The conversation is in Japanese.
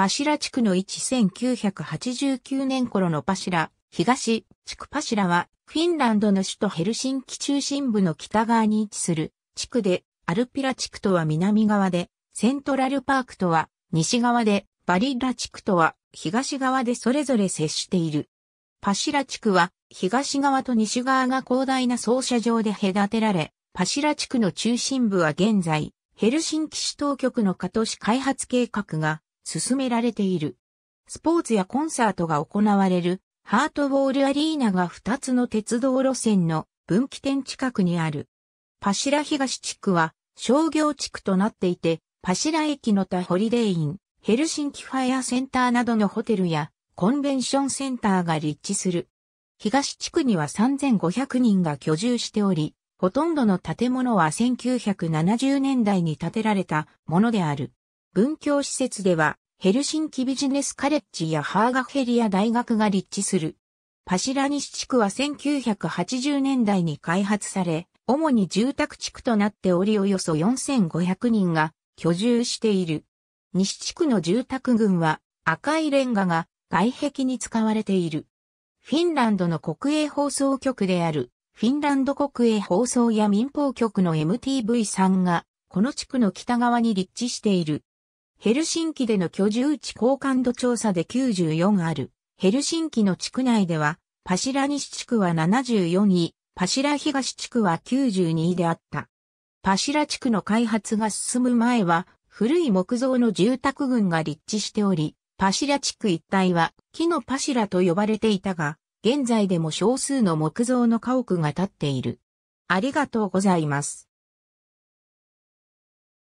パシラ地区の位1989年頃のパシラ、東地区パシラはフィンランドの首都ヘルシンキ中心部の北側に位置する地区で、アルピラ地区とは南側で、セントラルパークとは西側で、バリラ地区とは東側でそれぞれ接している。パシラ地区は東側と西側が広大な操車場で隔てられ、パシラ地区の中心部は現在、ヘルシンキ市当局の加都市開発計画が進められている。スポーツやコンサートが行われるハートウォールアリーナが2つの鉄道路線の分岐点近くにある。パシラ東地区は商業地区となっていて、パシラ駅の他ホリデーイン、ヘルシンキフェアセンターなどのホテルやコンベンションセンターが立地する。東地区には3500人が居住しており、ほとんどの建物は1970年代に建てられたものである。文教施設では、ヘルシンキビジネスカレッジやハーガヘリア大学が立地する。パシラ西地区は1980年代に開発され、主に住宅地区となっておりおよそ4500人が居住している。西地区の住宅群は赤いレンガが外壁に使われている。フィンランドの国営放送局であるフィンランド国営放送や民放局の MTV3 がこの地区の北側に立地している。ヘルシンキでの居住地高感度調査で94ある。ヘルシンキの地区内では、パシラ西地区は74位、パシラ東地区は92位であった。パシラ地区の開発が進む前は、古い木造の住宅群が立地しており、パシラ地区一帯は木のパシラと呼ばれていたが、現在でも少数の木造の家屋が建っている。ありがとうございます。